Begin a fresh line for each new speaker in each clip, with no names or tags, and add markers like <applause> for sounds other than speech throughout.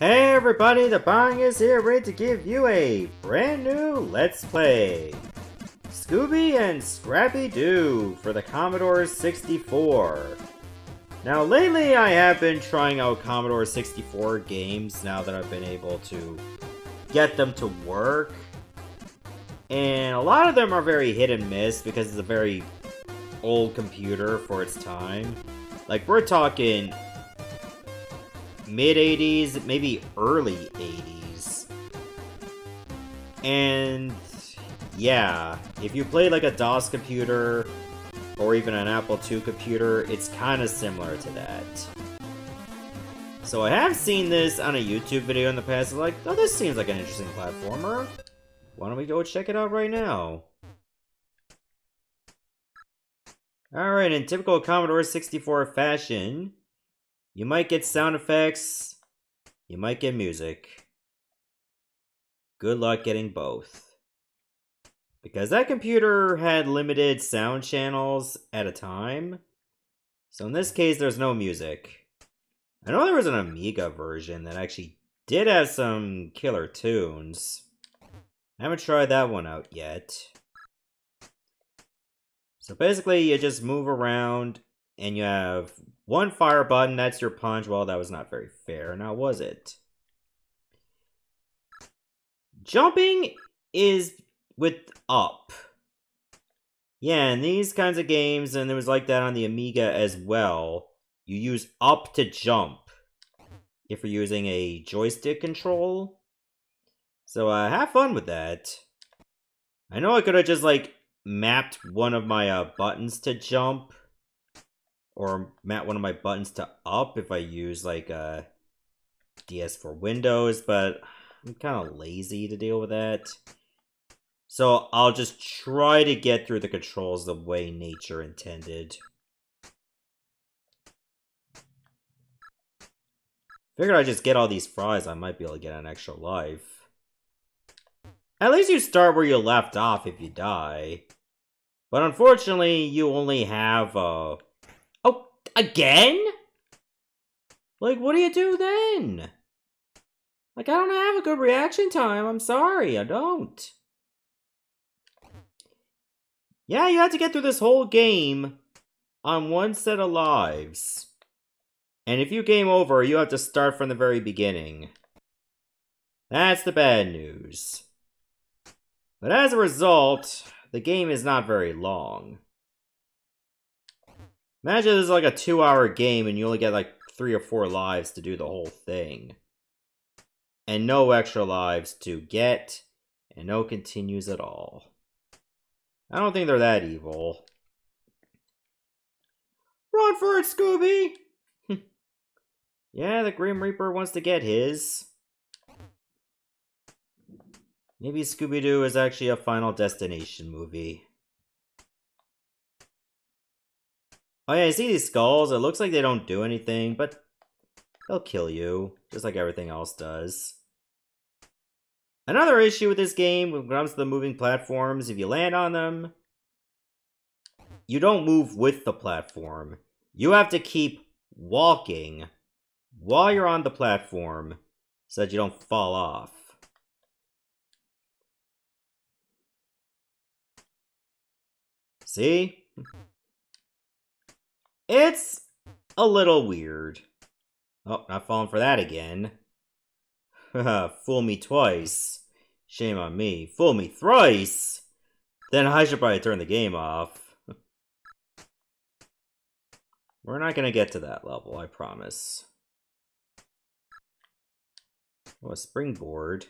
Hey everybody, the Bong is here ready to give you a brand new Let's Play. Scooby and Scrappy Doo for the Commodore 64. Now lately I have been trying out Commodore 64 games now that I've been able to get them to work. And a lot of them are very hit and miss because it's a very old computer for its time. Like we're talking mid 80s, maybe early 80s. And yeah, if you play like a DOS computer or even an Apple II computer, it's kind of similar to that. So I have seen this on a YouTube video in the past, like, oh, this seems like an interesting platformer. Why don't we go check it out right now? Alright, in typical Commodore 64 fashion, you might get sound effects, you might get music. Good luck getting both. Because that computer had limited sound channels at a time, so in this case there's no music. I know there was an Amiga version that actually did have some killer tunes. I haven't tried that one out yet. So basically, you just move around, and you have one fire button, that's your punch. Well, that was not very fair, now was it? Jumping is with up. Yeah, in these kinds of games, and it was like that on the Amiga as well, you use up to jump if you're using a joystick control. So uh, have fun with that. I know I could have just like mapped one of my uh, buttons to jump or map one of my buttons to up if I use like a uh, DS for Windows, but I'm kind of lazy to deal with that. So I'll just try to get through the controls the way nature intended. Figured I'd just get all these fries, I might be able to get an extra life. At least you start where you left off if you die. But unfortunately, you only have, uh... Again? Like, what do you do then? Like, I don't have a good reaction time. I'm sorry, I don't. Yeah, you have to get through this whole game on one set of lives. And if you game over, you have to start from the very beginning. That's the bad news. But as a result, the game is not very long. Imagine this is like a two hour game and you only get like three or four lives to do the whole thing. And no extra lives to get, and no continues at all. I don't think they're that evil. Run for it, Scooby! <laughs> yeah, the Grim Reaper wants to get his. Maybe Scooby-Doo is actually a Final Destination movie. Oh yeah, I see these skulls. It looks like they don't do anything, but they'll kill you, just like everything else does. Another issue with this game, when it comes to the moving platforms, if you land on them, you don't move with the platform. You have to keep walking while you're on the platform so that you don't fall off. See? It's a little weird. Oh, not falling for that again. <laughs> Fool me twice. Shame on me. Fool me thrice! Then I should probably turn the game off. We're not gonna get to that level, I promise. Oh, a springboard.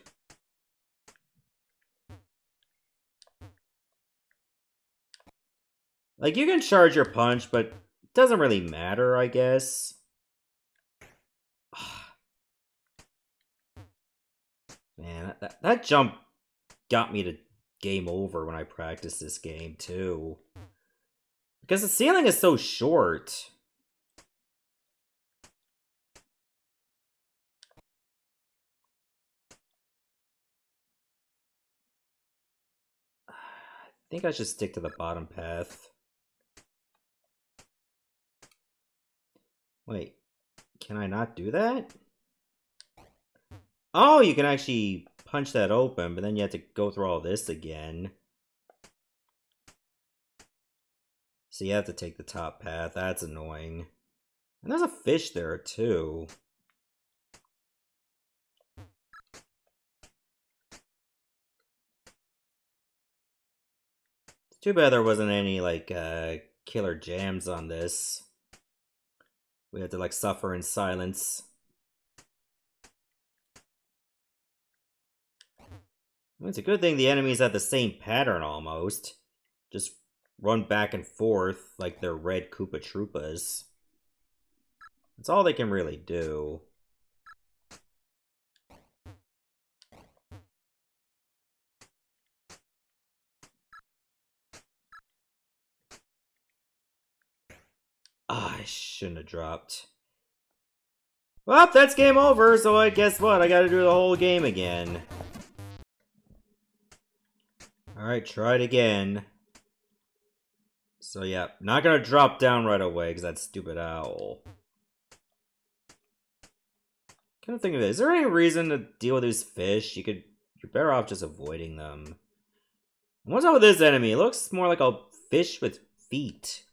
Like, you can charge your punch, but doesn't really matter, I guess. <sighs> Man, that, that jump got me to game over when I practiced this game, too. Because the ceiling is so short. <sighs> I think I should stick to the bottom path. Wait, can I not do that? Oh, you can actually punch that open, but then you have to go through all this again. So you have to take the top path. That's annoying. And there's a fish there, too. Too bad there wasn't any, like, uh, killer jams on this. We had to, like, suffer in silence. It's a good thing the enemies have the same pattern, almost. Just run back and forth like they're red Koopa Troopas. That's all they can really do. Ah, I shouldn't have dropped. Well, that's game over, so I guess what? I gotta do the whole game again. Alright, try it again. So yeah, not gonna drop down right away, because that stupid owl. Kind of think of it. Is there any reason to deal with these fish? You could you're better off just avoiding them. What's up with this enemy? It looks more like a fish with feet.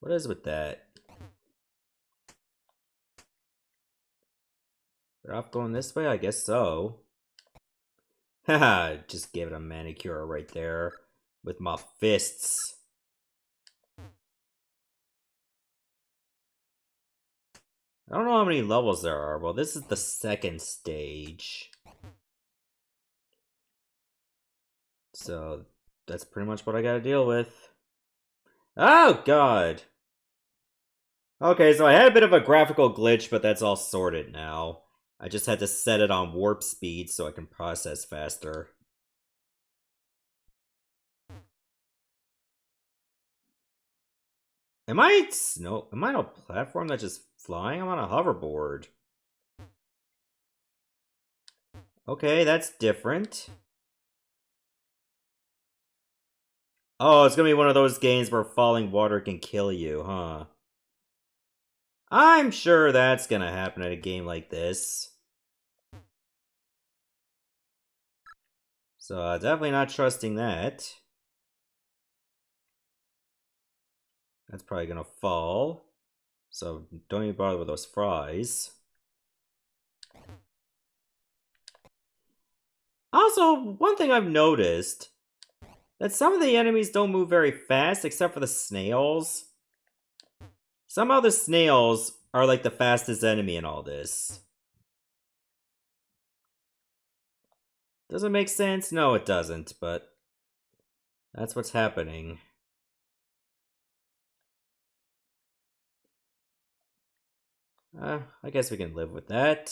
What is with that? They're off going this way? I guess so. <laughs> Haha, just gave it a manicure right there with my fists. I don't know how many levels there are. Well, this is the second stage. So, that's pretty much what I gotta deal with. Oh, God. Okay, so I had a bit of a graphical glitch, but that's all sorted now. I just had to set it on warp speed so I can process faster. Am I no? Am I on a platform that's just flying? I'm on a hoverboard. Okay, that's different. Oh, it's gonna be one of those games where falling water can kill you, huh? I'm sure that's gonna happen at a game like this. So, uh, definitely not trusting that. That's probably gonna fall. So, don't even bother with those fries. Also, one thing I've noticed that some of the enemies don't move very fast except for the snails. Somehow the snails are like the fastest enemy in all this. Does it make sense? No, it doesn't, but that's what's happening. Uh, I guess we can live with that.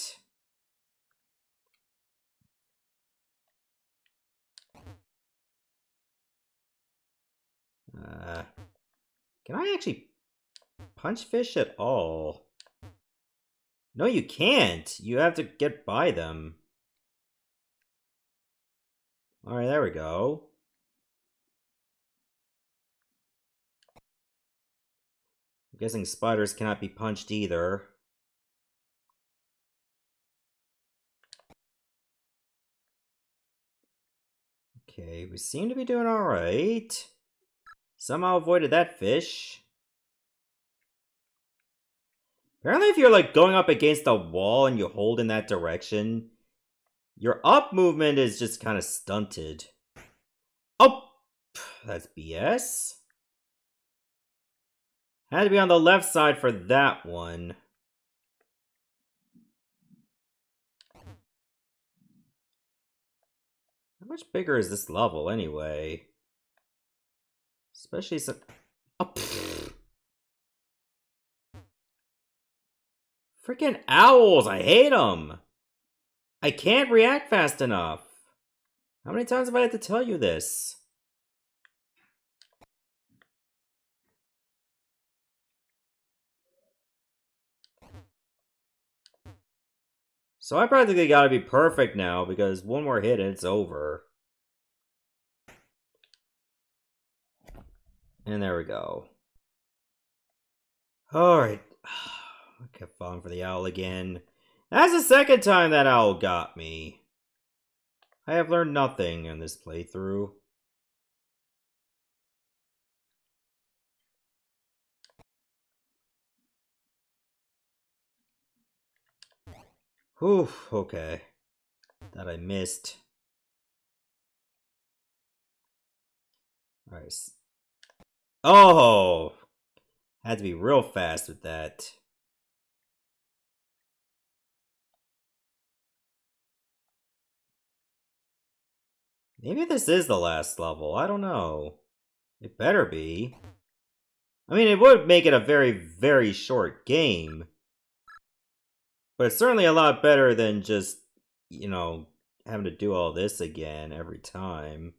Uh, can I actually punch fish at all? No, you can't. You have to get by them. Alright, there we go. I'm guessing spiders cannot be punched either. Okay, we seem to be doing alright. Somehow avoided that fish. Apparently if you're like going up against a wall and you hold in that direction, your up movement is just kind of stunted. Oh, that's BS. Had to be on the left side for that one. How much bigger is this level anyway? Especially some... Oh, Freaking owls! I hate them! I can't react fast enough! How many times have I had to tell you this? So I practically gotta be perfect now, because one more hit and it's over. And there we go. Alright. I kept falling for the owl again. That's the second time that owl got me. I have learned nothing in this playthrough. Whew, okay. That I missed. Alright. Oh! Had to be real fast with that. Maybe this is the last level. I don't know. It better be. I mean, it would make it a very, very short game. But it's certainly a lot better than just, you know, having to do all this again every time.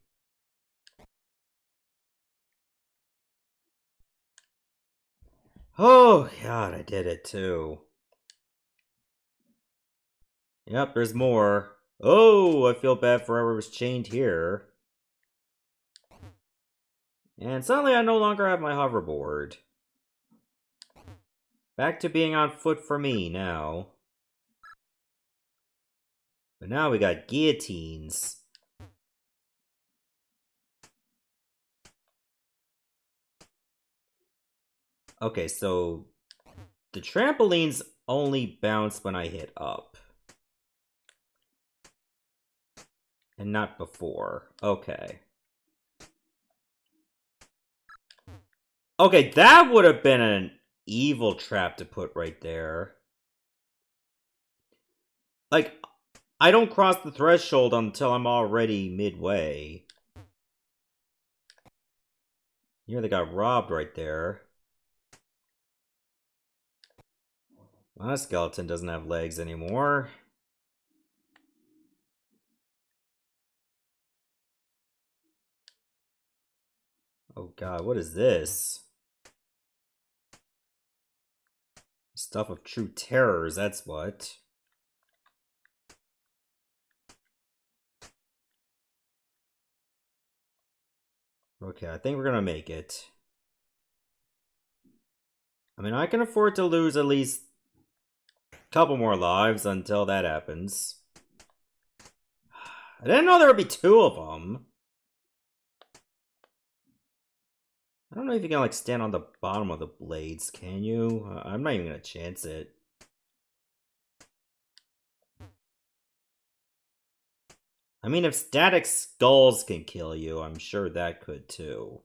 Oh, God, I did it too. Yep, there's more. Oh, I feel bad for was chained here. And suddenly I no longer have my hoverboard. Back to being on foot for me now. But now we got guillotines. Okay, so the trampolines only bounce when I hit up. And not before. Okay. Okay, that would have been an evil trap to put right there. Like, I don't cross the threshold until I'm already midway. They got robbed right there. My skeleton doesn't have legs anymore. Oh god, what is this? Stuff of true terrors, that's what. Okay, I think we're gonna make it. I mean, I can afford to lose at least a couple more lives until that happens. <sighs> I didn't know there would be two of them. I don't know if you can like stand on the bottom of the blades, can you? Uh, I'm not even gonna chance it. I mean, if static skulls can kill you, I'm sure that could too.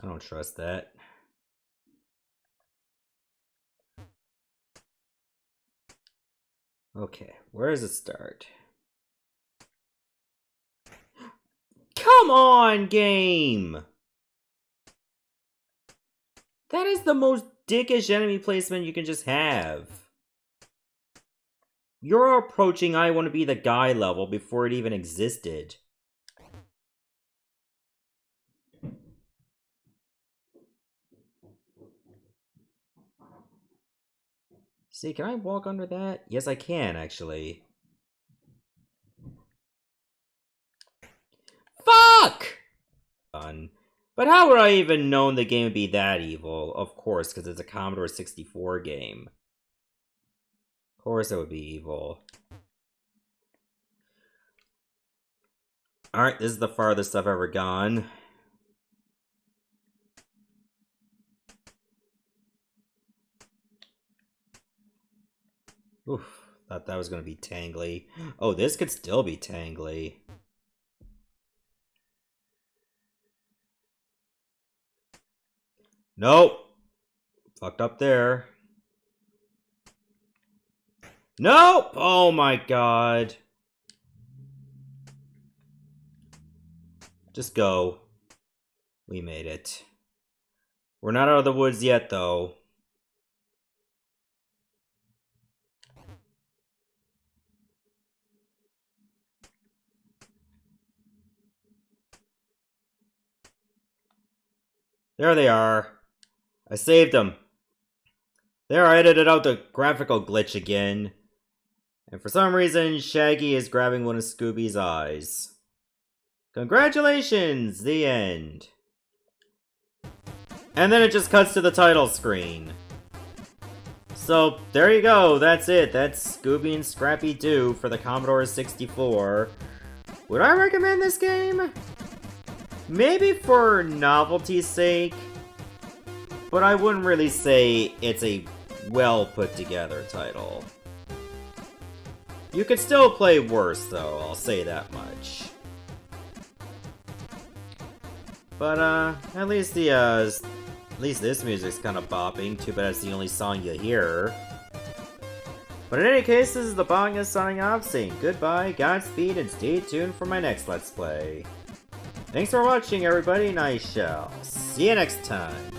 I don't trust that. Okay, where does it start? Come on, game! That is the most dickish enemy placement you can just have. You're approaching I want to be the guy level before it even existed. See, can I walk under that? Yes, I can, actually. Fuck! Fun. But how would I even known the game would be that evil? Of course, because it's a Commodore 64 game. Of course it would be evil. Alright, this is the farthest I've ever gone. Oof, thought that was going to be tangly. Oh, this could still be tangly. Nope. Fucked up there. Nope! Oh my god. Just go. We made it. We're not out of the woods yet, though. There they are. I saved them. There, I edited out the graphical glitch again. And for some reason, Shaggy is grabbing one of Scooby's eyes. Congratulations! The end. And then it just cuts to the title screen. So, there you go, that's it. That's Scooby and Scrappy Doo for the Commodore 64. Would I recommend this game? Maybe for novelty's sake, but I wouldn't really say it's a well put together title. You could still play worse, though, I'll say that much. But, uh, at least the, uh, at least this music's kind of bopping. Too bad it's the only song you hear. But in any case, this is the Bongus signing off, saying goodbye, Godspeed, and stay tuned for my next Let's Play. Thanks for watching, everybody, and I shall see you next time.